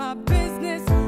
my business.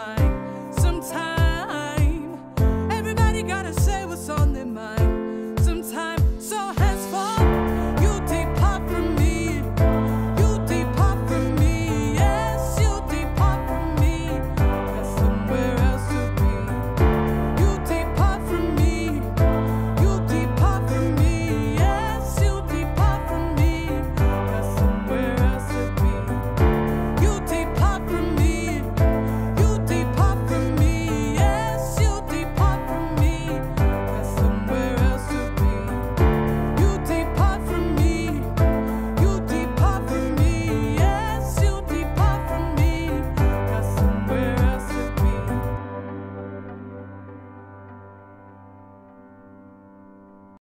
like